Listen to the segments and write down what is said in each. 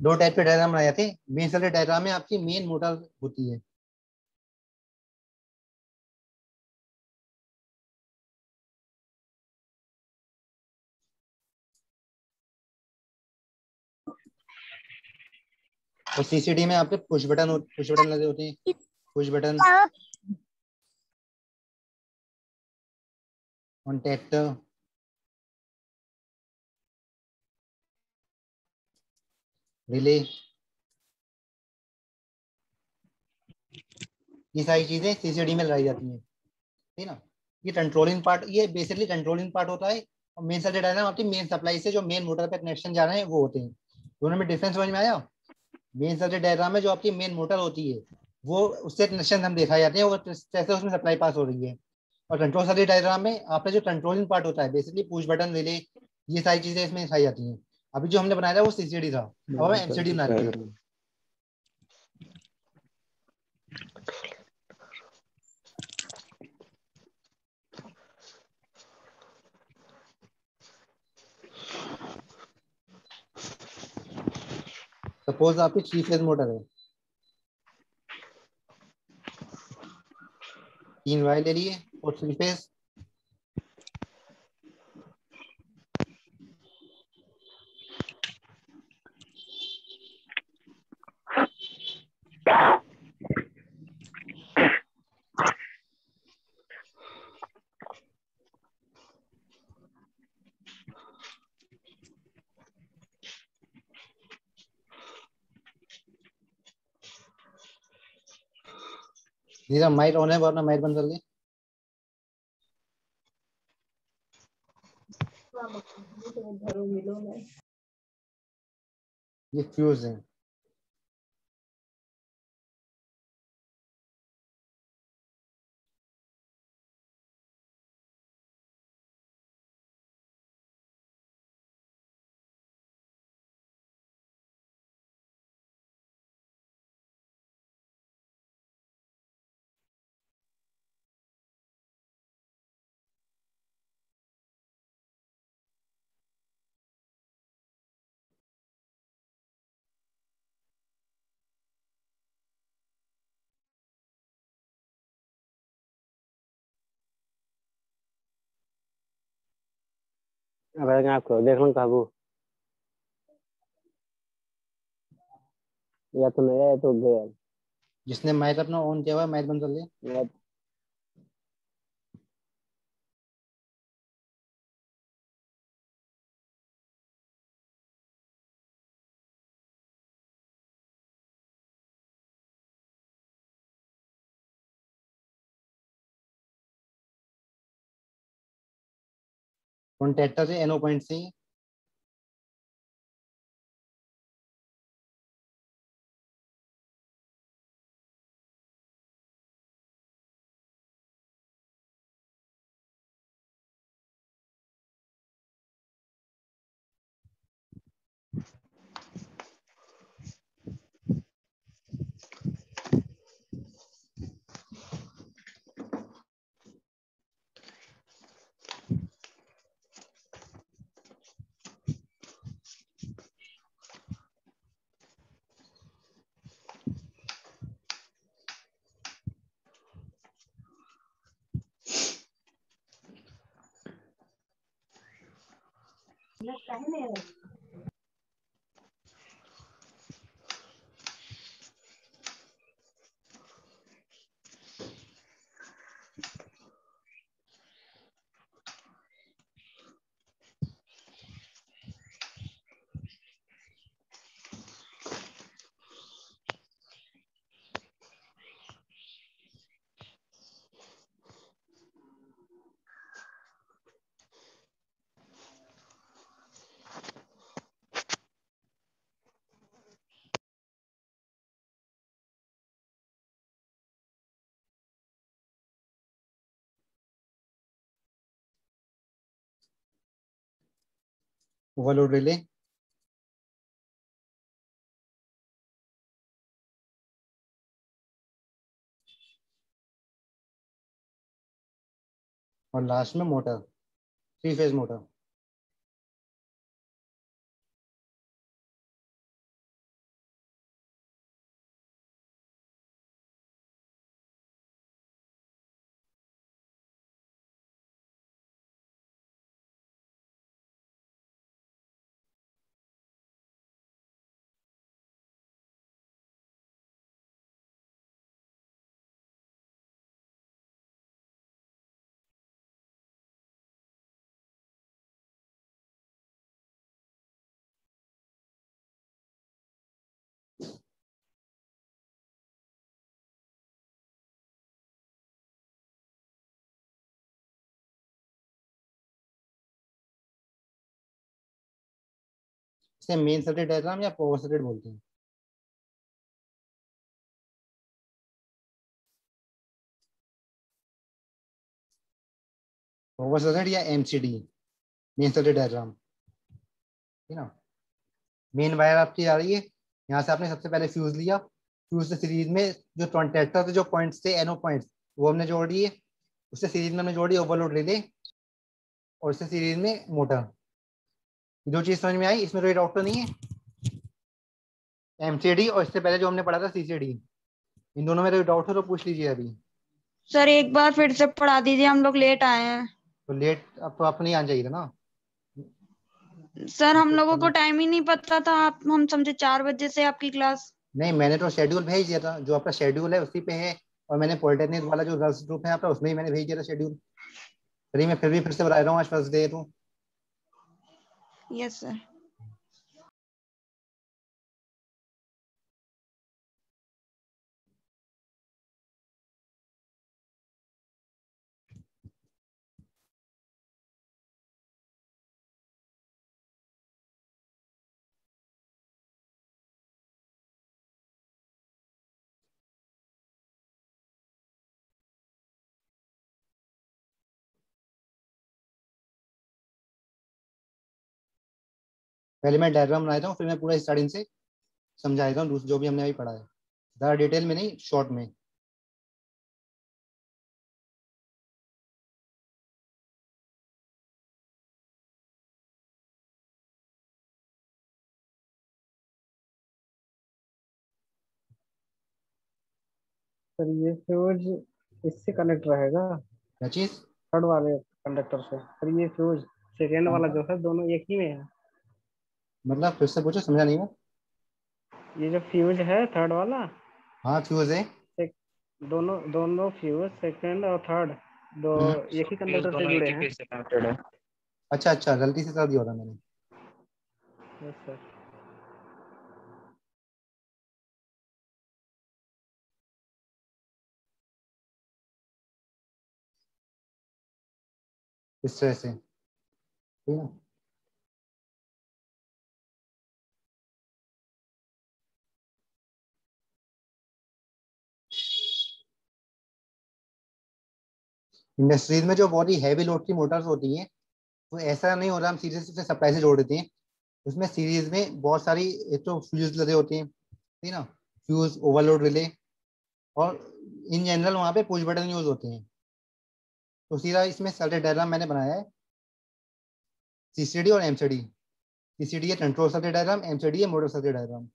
दो टाइप के डायग्राम बनाए थे। मेन सर्किट डायग्राम में आपकी मेन मोटर होती है। और सीसीडी में आपके पुश बटन पुश बटन लगे होते हैं। पुश बटन कॉन्टेक्ट रिले ये सारी चीज़ें सीसीडी में लगाई जाती हैं। ठीक ना? ये कंट्रोलिंग पार्ट ये बेसिकली कंट्रोलिंग पार्ट होता है। और मेन सर्किट डायग्राम आपकी मेन सप्लाई से जो मेन मोटर पे कनेक्शन जा रहे हैं, वो होते हैं। दोनों में डिफरेंस समझ में आया? मेन सर्किट डायग्राम में जो आपकी मेन मोटर होती है, वो उससे कनेक्शन हम दिखाए जाते हैं वो कैसे उसमें सप्लाई पास हो रही है। और कंट्रोल सर्किट डायग्राम में आपका जो कंट्रोलिंग पार्ट होता है बेसिकली पूछ बटन रिले ये सारी चीज़ें इसमें दिखाई जाती हैं। अभी जो हमने बनाया था वो सीसीडी था। अब हम एमसीडी बना रहे हैं। सपोज़ आपकी थ्री फ़ेज़ मोटर है। तीन वायर ले लिए और थ्री फ़ेज़ जीरा माइक ऑन है अपना माइक बंद कर ले ये फ्यूज है अब आपको देख लो काबू। या तो मेरा या तो गया। जिसने माइक अपना ऑन किया हुआ है माइक बंद कर ले कॉन्टेक्टर से एनो पॉइंट से ओवरलोड रिले और लास्ट में मोटर थ्री फ़ेज़ मोटर इसे मेन सर्किट डायग्राम या पावर सर्किट बोलते हैं? पावर सर्किट या एमसीडी मेन सर्किट डायग्राम ठीक ना? मेन वायर आपकी आ रही है। यहाँ से आपने सबसे पहले फ्यूज लिया। फ्यूज से सीरीज़ में जो कॉन्टेक्टर थे, जो पॉइंट्स थे एनो पॉइंट्स वो हमने जोड़ दिए। उससे सीरीज़ में हमने जोड़ी ओवरलोड रिले और इससे सीरीज़ में मोटर जो चीज़ समझ में आई इसमें कोई डाउट तो नहीं है। एमसीडी और इससे पहले जो हमने पढ़ा था सीसीडी इन दोनों में कोई डाउट हो तो पूछ लीजिए अभी। सर एक बार फिर से पढ़ा दीजिए हम लोग लेट आए हैं। तो लेट अब तो आपको नहीं आना चाहिए था ना। सर हम लोगों को टाइम ही नहीं पता था आप हम समझे चार बजे से आपकी क्लास नहीं मैंने तो शेड्यूल भेज दिया था। जो आपका शेड्यूल है उसी पे है। और मैंने पॉलिटेक्निक वाला जो गर्ल्स ग्रुप है आपका उसमें ही मैंने भेज दिया था शेड्यूल चलिए मैं फिर भी फिर से बता रहा हूँ आज फ़र्स्ट डे तो। यस सर पहले मैं डायग्राम बनाता हूँ फिर मैं पूरा स्टार्टिंग से समझाएगा हूँ जो भी हमने अभी पढ़ा है। ज़्यादा डिटेल में नहीं शॉर्ट में। सर ये फ्यूज इससे कनेक्ट रहेगा? क्या चीज़? थर्ड वाले कंडक्टर से। सर ये फ्यूज सेकेंड वाला जो है दोनों एक ही में है। मतलब फिर से पूछो समझा नहीं मैं ये जो फ्यूज है थर्ड वाला? हाँ फ्यूज है। दोनों दोनों फ्यूज सेकेंड और थर्ड दो हम्म। एक ही कंडक्टर से जुड़े हैं। अच्छा अच्छा गलती से कर दिया था मैंने। यस सर इस तरह से। ठीक है इंडस्ट्रीज़ में जो बहुत ही हैवी लोड की मोटर्स होती हैं वो तो ऐसा नहीं हो रहा हम सीरीज़ से सप्लाई से जोड़ देते हैं। उसमें सीरीज़ में बहुत सारी, एक तो फ्यूज लगे होते हैं, ठीक ना? फ्यूज ओवरलोड रिले और इन जनरल वहाँ पे पुश बटन यूज़ होते हैं। तो सीधा इसमें सर्किट डायग्राम मैंने बनाया है। सीसीडी और एमसीडी सीसीडी है कंट्रोल सर्किट डायग्राम एमसीडी है मोटर सर्किट डायग्राम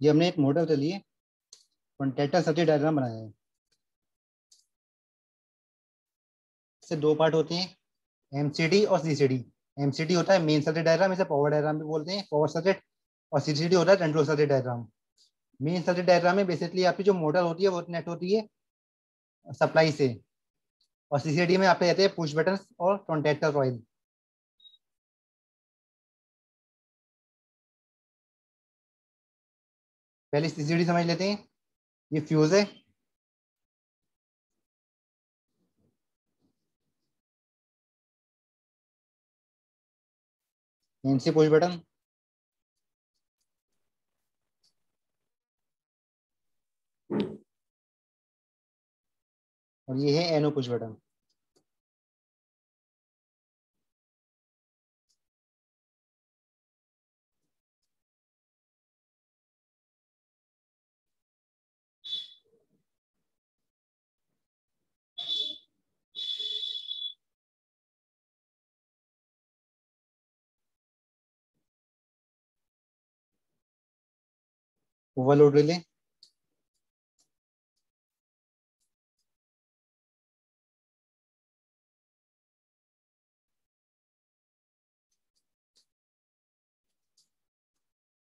ये हमने एक मॉडल के लिए कॉन्टेक्टर सर्किट डायग्राम बनाया है। इससे दो पार्ट होते हैं एमसीडी और सीसीडी एमसीडी होता है मेन सर्किट डायग्राम इसे पावर डायग्राम भी बोलते हैं। पावर सर्किट और सीसीडी होता है control circuit diagram main circuit diagram में बेसिकली आपकी जो मोटर होती है, वो नेट होती है सप्लाई से। और सीसीडी में आपके रहते हैं पुश बटन और कॉन्टेक्टर कॉइल पहले सीसीडी समझ लेते हैं। ये फ्यूज है। एनसी पुश बटन और ये है N O push button overload relay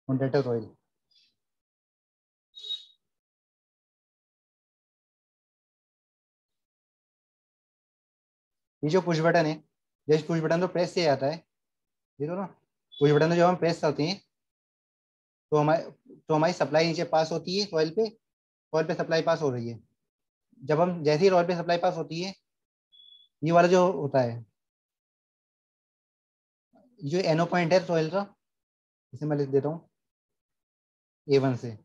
data coil ये जो पुश बटन है जैसे पुश बटन तो प्रेस से आता है। देखो ना पुश बटन तो जब हम प्रेस करते हैं तो हमारे तो हमारी सप्लाई नीचे पास होती है कॉइल पे कॉइल पे सप्लाई पास हो रही है। जब हम जैसे ही रॉयल पे सप्लाई पास होती है, ये वाला जो होता है जो एनो पॉइंट है सॉइल का, इसे मैं लिख देता हूँ। ए वन से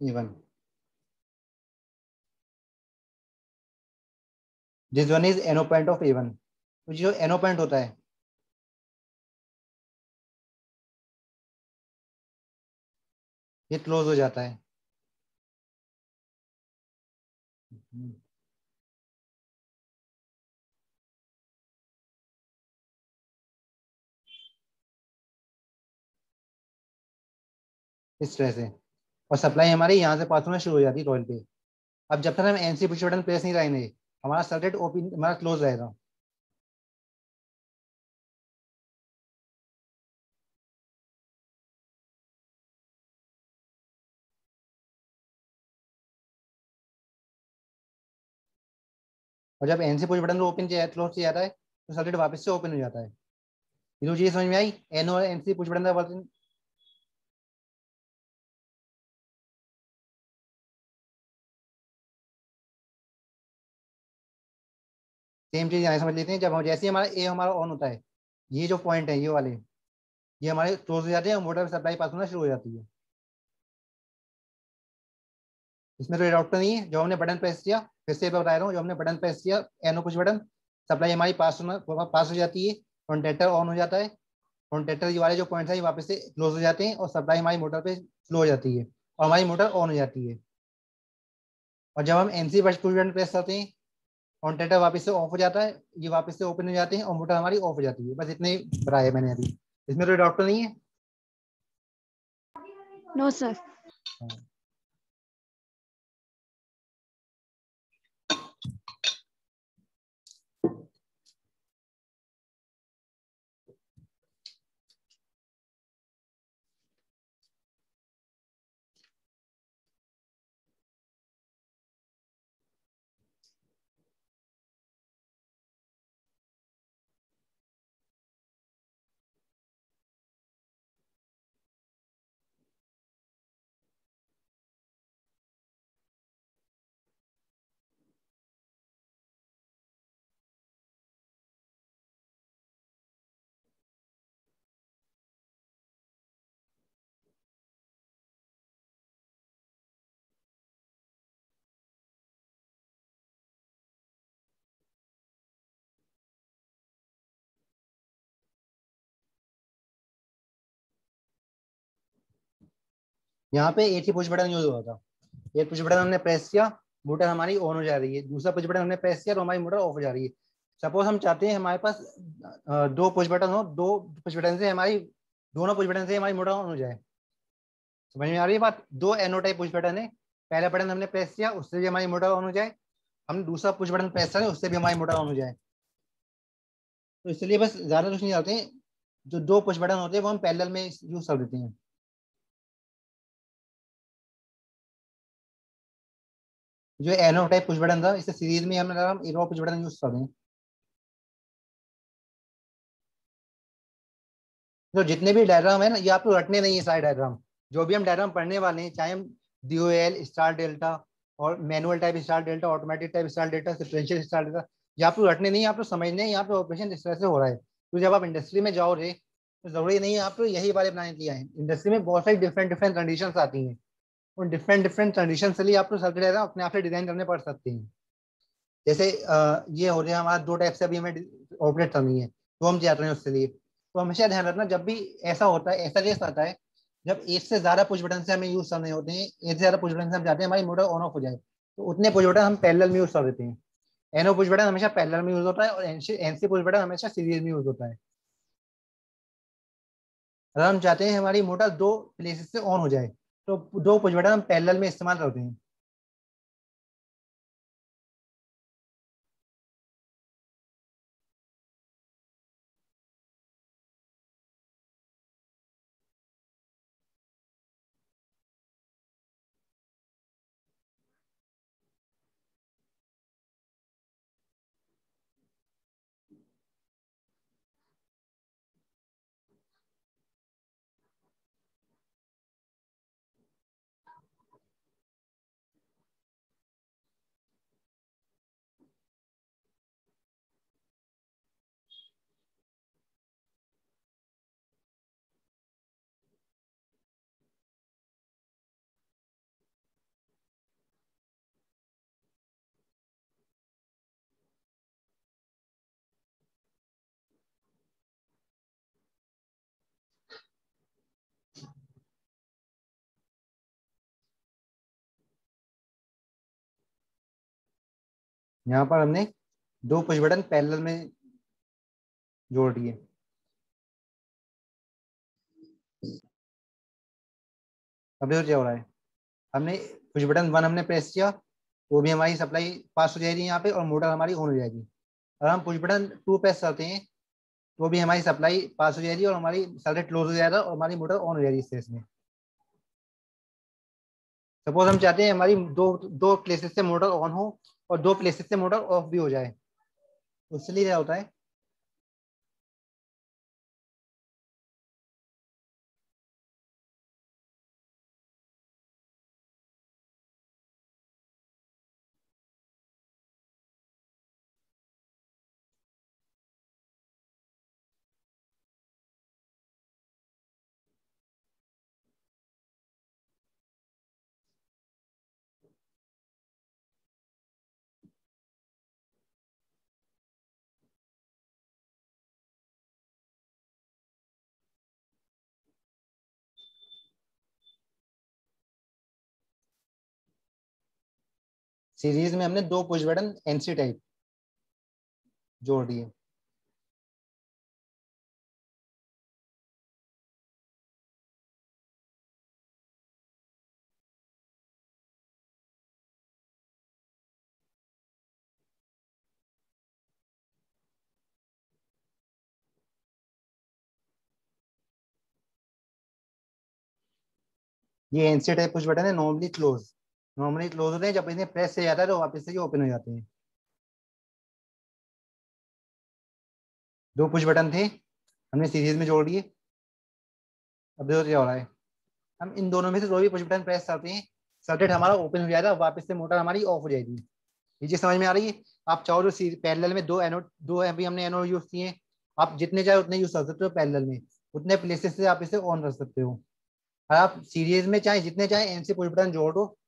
A one this one is N O point of A one तो जो एनो पॉइंट होता है ये क्लोज हो जाता है। इस तरह से। और सप्लाई हमारी यहाँ से पास होना शुरू हो जाती है कॉइल पे। अब जब तक हम एनसी पुश बटन प्रेस नहीं रहेंगे हमारा सर्किट ओपन हमारा क्लोज रहेगा। और जब NC push button open close किया जाता है तो सर्किट वापस से ओपन हो जाता है। ये दो चीज़ समझ में आई? एन और एनसी पुश बटन का वर्किंग सेम चीज़ यहाँ समझ लेते हैं। जब हम, जैसे ही हमारा ए हमारा ऑन होता है, ये जो पॉइंट है, ये वाले, ये हमारे क्लोज हो जाते हैं मोटर सप्लाई पास होना शुरू हो जाती है। इसमें कोई डाउट तो नहीं है जो हमने बटन प्रेस किया फिर से बता रहा हूँ जो हमने बटन प्रेस किया एनो कुछ बटन सप्लाई हमारी पास होना पास हो जाती है कॉन्टेक्टर ऑन हो जाता है कॉन्टेक्टर वाले जो पॉइंट है वापस से क्लोज हो जाते हैं और सप्लाई हमारी मोटर पे फ्लो हो जाती है और हमारी मोटर ऑन हो जाती है। और जब हम एन एनसी बटन प्रेस करते हैं कॉन्टेक्टर वापस से ऑफ़ हो जाता है ये वापस से ओपन हो जाते हैं और मोटर हमारी ऑफ़ हो जाती है। बस इतने बताया मैंने अभी। इसमें कोई तो नहीं है। नो सर यहाँ पे एक ही पुश बटन यूज़ हुआ था। एक पुश बटन हमने प्रेस किया मोटर हमारी ऑन हो जा रही है। दूसरा पुश बटन हमने प्रेस किया तो हमारी मोटर ऑफ़ हो जा रही है। सपोज़ हम चाहते हैं हमारे पास दो पुश बटन हो, दो पुश बटन से हमारी, दोनों पुश बटन से हमारी मोटर ऑन हो जाए। समझ में आ रही है बात? दो एनो टाइप पुश बटन है। पहला बटन हमने प्रेस किया, उससे भी हमारी मोटर ऑन हो जाए। हमने दूसरा पुश बटन प्रेस करें, उससे भी हमारी मोटर ऑन हो जाए। तो इसलिए बस ज़्यादा कुछ नहीं आते। जो दो पुश बटन होते हैं, वो हम पैरेलल में यूज़ कर देते हैं। जो एनो टाइप पुश बटन था इसे सीरीज़ में हमने हम एनो पुश बटन यूज़ कर तो जितने भी डायग्राम है ना, ये आपको रटने नहीं है सारे डायग्राम जो भी हम डायग्राम पढ़ने वाले हैं, चाहे हम डी स्टार डेल्टा और manual type star delta automatic type star delta sequential star delta ये आपको रटने नहीं आपको समझने यहाँ पे ऑपरेशन इस तरह से हो रहा है। तो जब आप इंडस्ट्री में जाओ रे तो ज़रूरी नहीं है आपको यही वाले बनाने के लिए आए इंडस्ट्री में बहुत सारी डिफरेंट डिफरेंट कंडीशन आती हैं। उन डिफरेंट डिफरेंट कंडीशन से लिए आपको सर्किट डायग्राम अपने आप से डिज़ाइन करने पड़ सकते हैं। जैसे ये हो है हमारा दो टाइप से अभी हमें ऑपरेट करनी है तो हम चाहते हैं उसके लिए। तो हमेशा ध्यान रखना, जब भी ऐसा होता है, ऐसा केस आता है, जब एक से ज़्यादा पुश बटन से हमें यूज़ करने होते हैं, एक से ज़्यादा पुश बटन से हम चाहते हैं हमारी मोटर ऑन ऑफ़ हो जाए तो उतने पुश बटन हम पैरेलल में यूज़ कर देते हैं। एनो पुश बटन हमेशा पैरेलल में यूज़ होता है और एनसी पुश बटन हमेशा सीरीज़ में यूज़ होता है। अगर हम चाहते हैं हमारी मोटर दो प्लेसेस से ऑन हो जाए तो दो बटन हम पैरेलल में इस्तेमाल करते हैं। यहाँ पर हमने दो पुश बटन पैरेलल में जोड़ दिए। अब देखो क्या हो रहा है। हमने पुश बटन वन हमने प्रेस किया तो भी हमारी सप्लाई पास हो जाएगी यहाँ पे और मोटर हमारी ऑन हो जाएगी। अगर हम पुश बटन टू प्रेस करते हैं तो भी हमारी सप्लाई पास हो जाएगी और हमारी सर्किट क्लोज हो जाएगा और हमारी मोटर ऑन हो जाएगी इस केस में। सपोज़ हम चाहते हैं हमारी दो दो प्लेसेस से मोटर ऑन हो और दो प्लेसेस से मोटर ऑफ़ भी हो जाए। उससे लिए क्या होता है? सीरीज़ में हमने दो पुश बटन एनसी टाइप जोड़ दिए। ये एनसी टाइप पुश बटन है नॉर्मली क्लोज नॉर्मली क्लोज होते हैं, जब इन्हें प्रेस से जाता है तो वापस से ओपन हो जाते हैं। दो पुश बटन थे, हमने सीरीज़ में जोड़ दिए। अब देखो क्या हो रहा है। हम इन दोनों में से जो भी पुश बटन प्रेस करते हैं सर्किट हमारा ओपन हो जाएगा वापस से मोटर हमारी ऑफ़ हो जाएगी। ये चीज़ समझ में आ रही है? आप चाहो तो पैरेलल में दो एनो दो अभी हमने एनो यूज़ किए आप जितने चाहे उतने यूज़ कर सकते हो पैरेलल में। उतने प्लेसेस से आप इसे ऑन कर सकते हो। और आप सीरीज़ में चाहे, जितने चाहे एनसी पुश बटन जोड़ दो।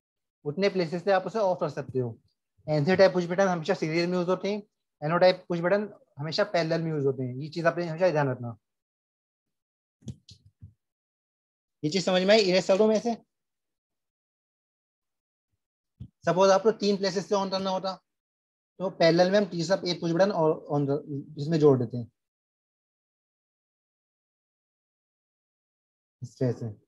उतने प्लेसेस से आप उसे ऑफ़ कर सकते हो। एनसी टाइप पुश बटन हमेशा सीरियल में यूज़ होते हैं। N O type push button हमेशा पैरेलल में यूज़ होते हैं। ये चीज़ आपने हमेशा ध्यान रखना। ये चीज़ समझ में आई इरेज कर दो में सपोज़ आपको तीन प्लेसेस से ऑन करना होता तो पैरेलल में हम तीसरा एक पुश बटन और ऑन इसमें जोड़ देते हैं। इस तरह से।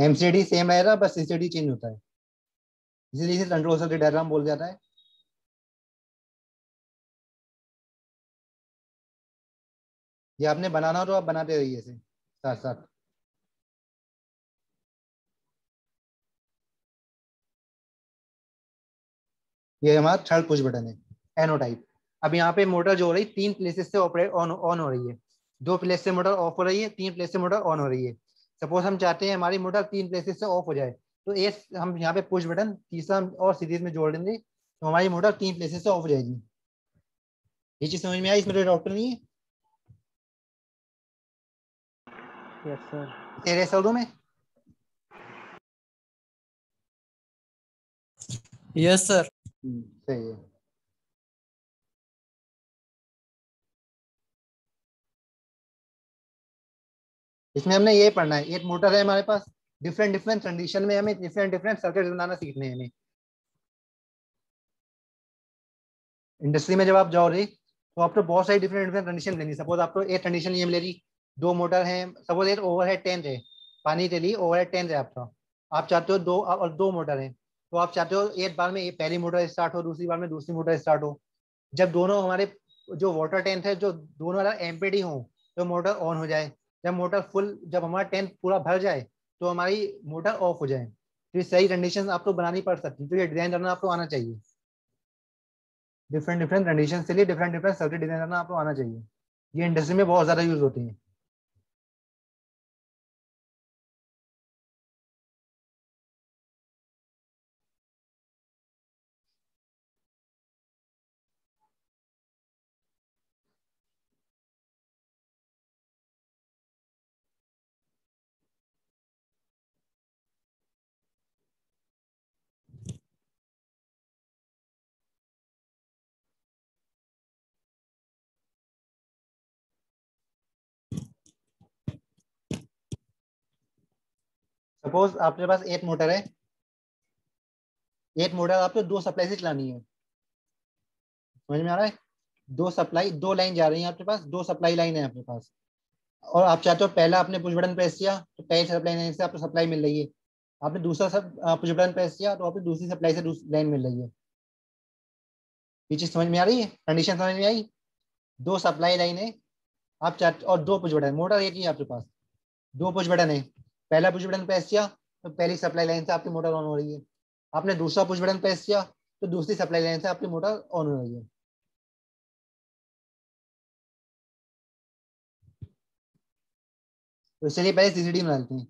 एमसीडी सेम रहेगा बस सीसीडी चेंज होता है। इसीलिए इसे कंट्रोल सर्किट डायग्राम बोल जाता है। ये आपने बनाना हो तो आप बनाते रहिए इसे साथ साथ ये हमारा थर्ड पुश बटन है एनो टाइप अब यहाँ पे मोटर जो हो रही है तीन प्लेसेस से ऑपरेट ऑन ऑन हो रही है। दो प्लेस से मोटर ऑफ़ हो रही है, तीन प्लेस से मोटर ऑन हो रही है। सपोज़ हम चाहते हैं हमारी मोटर तीन प्लेसेस से ऑफ़ हो जाए तो एक हम यहाँ पे पुश बटन तीसरा और सीरीज़ में जोड़ देंगे तो हमारी मोटर तीन प्लेसेस से ऑफ़ हो जाएगी। ये चीज़ समझ में आई? इसमें डॉक्टर नहीं है? यस सर तेरे शब्दों में? यस सर सही है। इसमें हमने ये पढ़ना है, एक मोटर है हमारे पास डिफरेंट डिफरेंट कंडीशन में हमें डिफरेंट डिफरेंट सर्किट बनाना सीखने हैं इंडस्ट्री में जब आप जाओ रही तो आपको बहुत सारी डिफरेंट डिफरेंट कंडीशन लेनी सपोज़ आपको एक कंडीशन ये मिलेगी, दो मोटर है सपोज़ एक ओवर हेड टेन है, पानी के लिए ओवर हेड टेन है आपका। आप चाहते हो दो, और दो मोटर है तो आप चाहते हो एक बार में पहली मोटर स्टार्ट हो, दूसरी बार में दूसरी मोटर स्टार्ट हो। जब दोनों हमारे, जो वाटर टैंक है, जो दोनों एम्पेडी हो तो मोटर ऑन हो जाए। जब मोटर फुल जब हमारा टैंक पूरा भर जाए तो हमारी मोटर ऑफ़ हो जाए। तो सही कंडीशन आपको बनानी पड़ सकती है तो ये डिज़ाइन करना आपको आना चाहिए। डिफरेंट डिफरेंट कंडीशन के लिए डिफरेंट डिफरेंट सर्किट डिज़ाइन करना आपको आना चाहिए। ये इंडस्ट्री में बहुत ज़्यादा यूज़ होती है। सपोज़ आपके पास एक मोटर है। एक मोटर आपको दो सप्लाई से चलानी है। समझ में आ रहा है? दो सप्लाई दो लाइन जा रही है आपके पास, दो सप्लाई लाइन है आपके पास। और आप चाहते हो पहला आपने पुश बटन प्रेस किया तो पहले सप्लाई लाइन से आपको सप्लाई मिल रही है। आपने दूसरा सब पुश बटन प्रेस किया तो आपको दूसरी सप्लाई से दूसरी लाइन मिल रही है। ये चीज़ समझ में आ रही है? कंडीशन समझ में आई? दो सप्लाई लाइन है। आप चाहते, और दो पुश बटन मोटर एक है आपके पास। दो पुश बटन है। पहला पुश बटन प्रेस किया तो पहली सप्लाई लाइन से आपकी मोटर ऑन हो रही है। आपने दूसरा पुश बटन प्रेस किया तो दूसरी सप्लाई लाइन से आपकी मोटर ऑन हो रही है। तो इसलिए पहले सीसीडी बनाते हैं।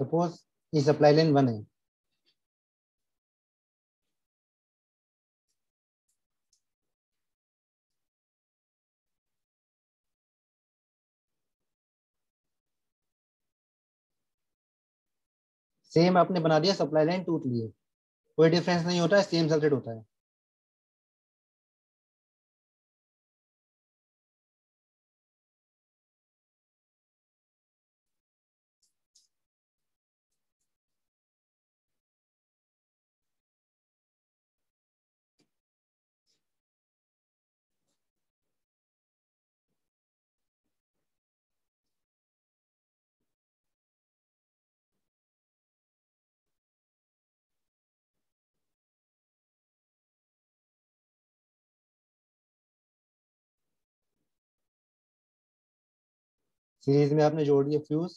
सपोज़ ये सप्लाई लाइन वन है सेम आपने बना दिया सप्लाई लाइन टूट लिए। कोई डिफरेंस नहीं होता है सेम सर्किट होता है। सीरीज़ में आपने जोड़ दिया fuse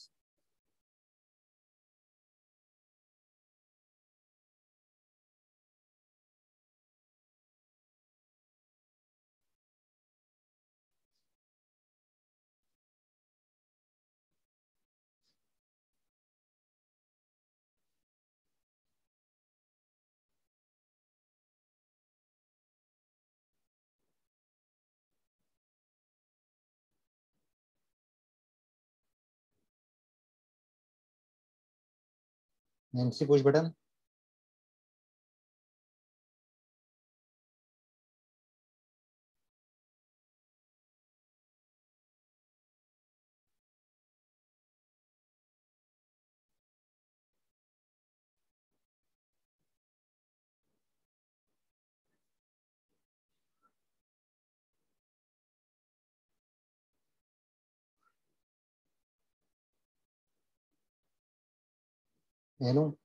Nancy push Era un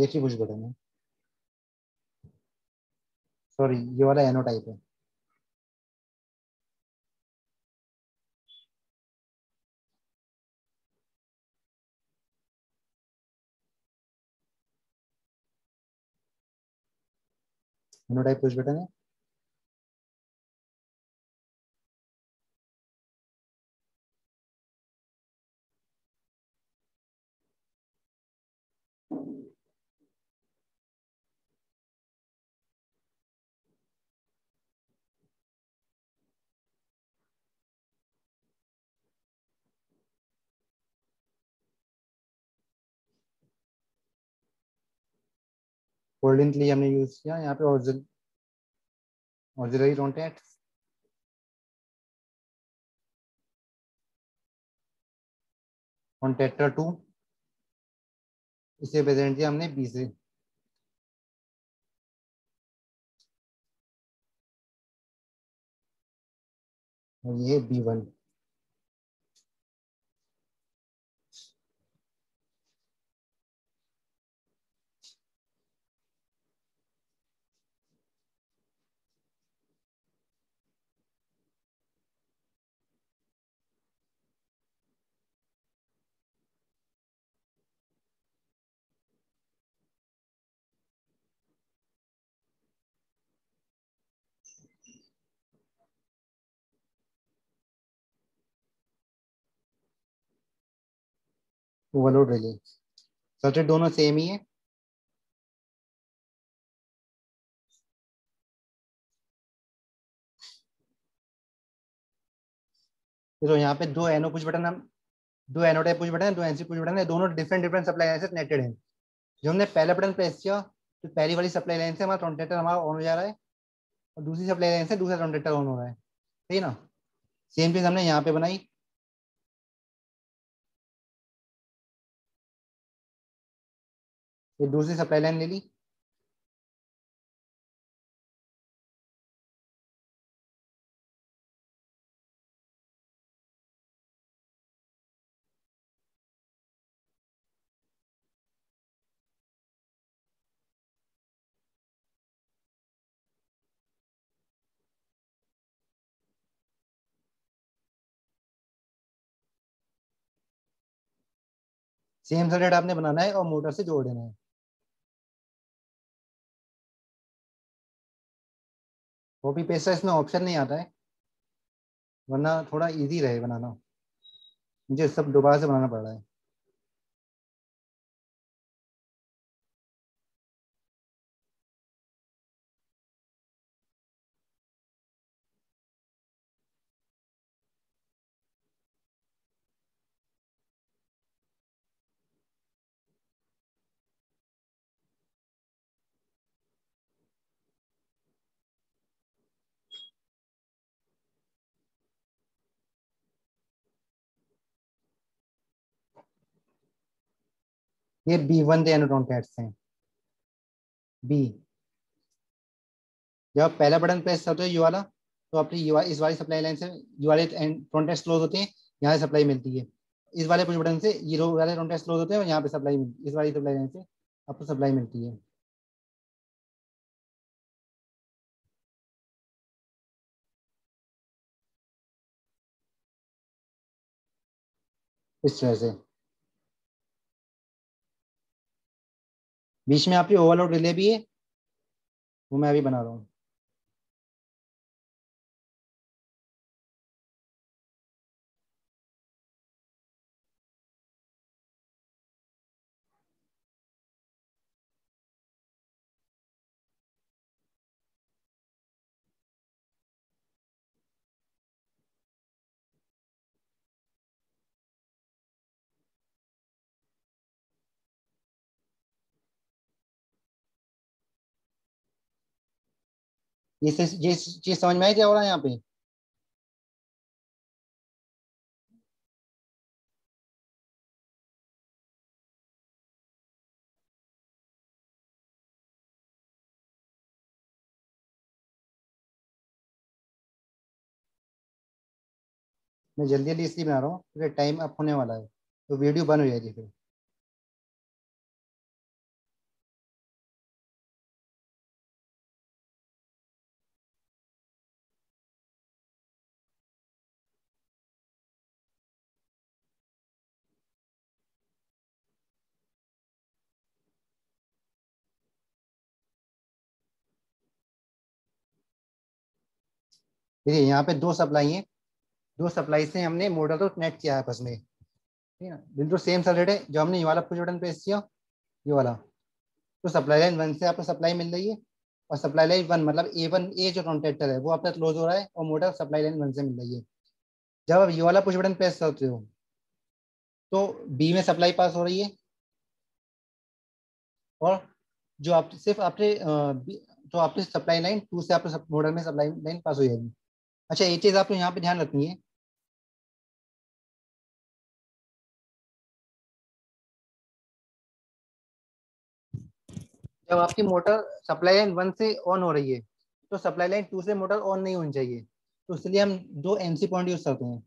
एक ही पुश बटन है सॉरी ये वाला एनो टाइप है. N O type push button है. होल्डिंग के लिए हमने यूज़ किया, यहाँ पे ऑक्सिलरी कॉन्टैक्ट कॉन्टेक्टर टू इसे प्रेजेंट किया हमने बी से। और ये B one overload relay circuit दोनों सेम ही है. तो यहाँ पे दो एनो पुश बटन हम, दो एनो टाइप पुश बटन है, दो एनसी पुश बटन है, दोनों डिफरेंट डिफरेंट सप्लाई लाइन से कनेक्टेड है. जो हमने पहला बटन प्रेस किया तो पहली वाली सप्लाई लाइन से हमारा कॉन्टेक्टर हमारा ऑन हो जा रहा है, और दूसरी सप्लाई लाइन से दूसरा कॉन्टेक्टर ऑन हो रहा है. ठीक है ना? सेम चीज़ हमने यहाँ पे बनाई. फिर दूसरी सप्लाई लाइन ले ली। सेम सर्किट आपने बनाना है और मोटर से जोड़ देना है। कॉपी पेस्ट का इसमें ऑप्शन नहीं आता है। वरना थोड़ा इजी रहे बनाना। मुझे सब दोबारा से बनाना पड़ रहा है। ये बी वन दे एनोटोन कैट्स हैं। बी जब पहला बटन प्रेस करते हो यू वाला तो अपनी यू इस वाली सप्लाई लाइन से यू वाले कॉन्टेक्ट क्लोज होते हैं, यहाँ से सप्लाई मिलती है। इस वाले पुश बटन से ज़ीरो वाले कॉन्टेक्ट क्लोज होते हैं और यहाँ पे सप्लाई मिलती है इस वाली सप्लाई लाइन से आपको सप्लाई मिलती है। इस तरह से। बीच में आपकी ओवरलोड रिले भी है वो मैं अभी बना रहा हूँ। ये ये चीज़ समझ में आई क्या हो रहा है यहाँ पे? मैं जल्दी जल्दी इसलिए बना रहा हूँ, क्योंकि टाइम अप होने वाला है तो वीडियो बन हो जाएगी फिर। देखिए, यहाँ पे दो सप्लाई है। दो सप्लाई से हमने मॉडल को कनेक्ट किया है आपस में। ठीक है बिल्कुल सेम सर्किट है, जो हमने ये वाला पुश बटन प्रेस किया, ये वाला। तो सप्लाई लाइन वन से आपको सप्लाई मिल रही है, और सप्लाई लाइन वन मतलब ए वन ए जो कॉन्ट्रेक्टर है, वो आपका क्लोज हो रहा है, और मोटर सप्लाई लाइन वन से मिल रही है। जब आप ये वाला पुश बटन प्रेस करते हो तो बी में सप्लाई पास हो रही है, और जो आप, सिर्फ़ आपने तो आपकी सप्लाई लाइन टू से आपके मोटर में सप्लाई लाइन पास हो जाएगी। अच्छा ये चीज़ आपको यहाँ पे ध्यान रखनी है। जब आपकी मोटर सप्लाई लाइन वन से ऑन हो रही है तो सप्लाई लाइन टू से मोटर ऑन नहीं होनी चाहिए। तो इसलिए हम दो एनसी पॉइंट यूज़ करते हैं।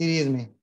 सीरीज़ में।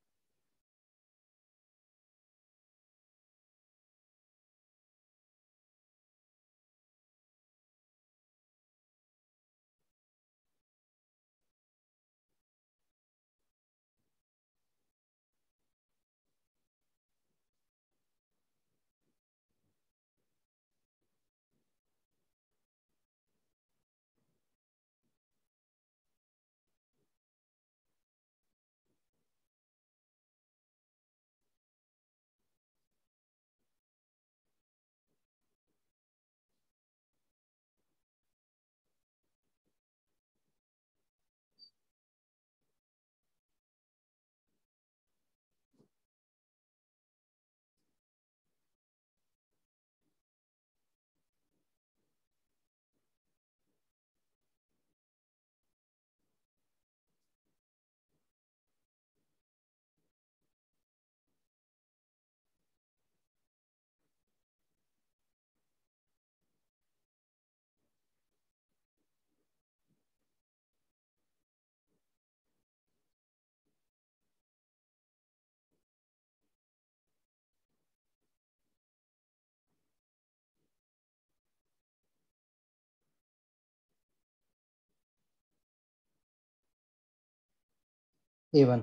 ए वन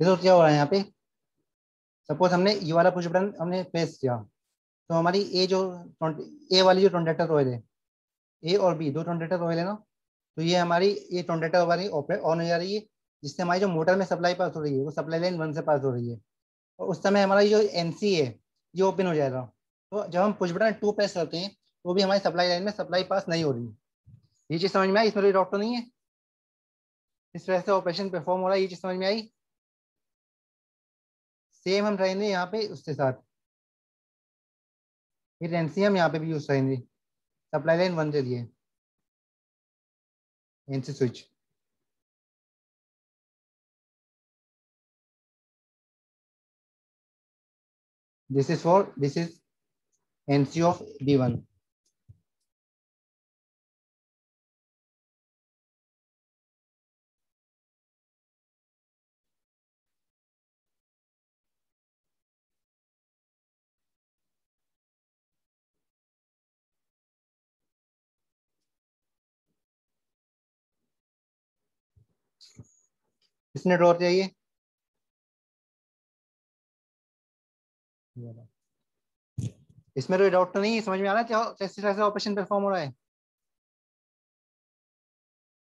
तो क्या हो रहा है यहाँ पे? सपोज़ हमने ये वाला पुश बटन हमने प्रेस किया। तो हमारी ए जो ए वाली जो ट्रोंडेक्टर ऑयल है ए और बी दो ट्रोंडेक्टर ऑयल है ना? तो ये हमारी, ये ट्रोंडेक्टर हमारी ऑन हो जा रही है, जिससे हमारी जो मोटर में सप्लाई पास हो रही है, वो सप्लाई लाइन वन से पास हो रही है। और उस समय हमारा जो एन है, ये ओपन हो जाएगा। तो जब हम पुश बटन टू प्रेस करते हैं तो भी हमारी सप्लाई लाइन में सप्लाई पास नहीं हो रही। ये चीज़ समझ में आई? इसमें कोई डॉक्टर नहीं है? इस तरह से ऑपरेशन परफॉर्म हो रहा है, ये चीज़ समझ में आई? सेम हम रहेंगे यहाँ पे उसके साथ। फिर एनसी हम यहाँ पे भी यूज़ करेंगे। सप्लाई लाइन वन दे दिए NC switch this this is for, this is nc of b1 किसने ड्रॉर चाहिए इसमें कोई डाउट तो नहीं समझ में आ रहा है? किस तरह से ऑपरेशन परफॉर्म हो रहा है।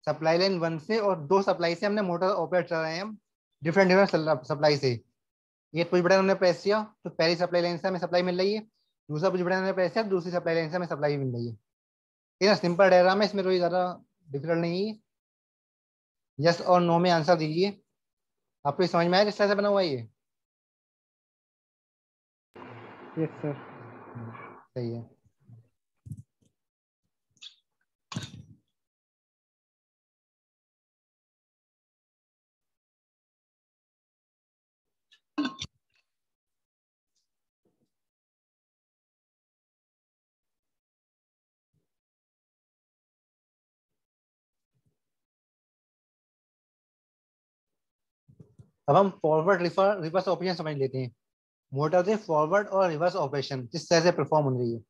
सप्लाई लाइन वन से और दो सप्लाई से हमने मोटर ऑपरेट कर रहे हैं हम। डिफरेंट डिफरेंट सप्लाई से। ये पुश बटन हमने प्रेस किया तो पहली सप्लाई लाइन से हमें सप्लाई मिल रही है। दूसरा पुश बटन हमने प्रेस किया, दूसरी सप्लाई लाइन से हमें सप्लाई मिल रही है। ठीक है सिंपल डायग्राम है, इसमें कोई ज़्यादा डिफ़िकल्ट नहीं है। यस और नो में आंसर दीजिए। आपको समझ में आया किस तरह से बना हुआ ये? यस सर सही है। अब हम फॉरवर्ड रिवर्स ऑपरेशन समझ लेते हैं। मोटर से फॉरवर्ड और रिवर्स ऑपरेशन किस तरह से परफॉर्म हो रही है